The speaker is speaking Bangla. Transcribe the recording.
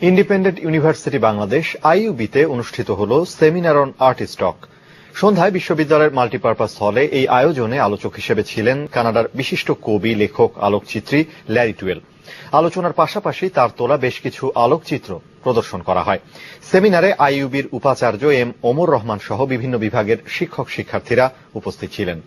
ইন্ডিপেন্ডেন্ট ইউনিভার্সিটি বাংলাদেশ আইইউবিতে অনুষ্ঠিত হল সেমিনার অন আর্টিস্টক সন্ধ্যায় বিশ্ববিদ্যালয়ের মাল্টিপারপাস হলে এই আয়োজনে আলোচক হিসেবে ছিলেন কানাডার বিশিষ্ট কবি, লেখক, আলোকচিত্রী ল্যারি টুয়েল। আলোচনার পাশাপাশি তার তোলা বেশ কিছু আলোকচিত্র প্রদর্শন করা হয়। সেমিনারে আইইউবির উপাচার্য এম ওমর রহমান সহ বিভিন্ন বিভাগের শিক্ষক শিক্ষার্থীরা উপস্থিত ছিলেন।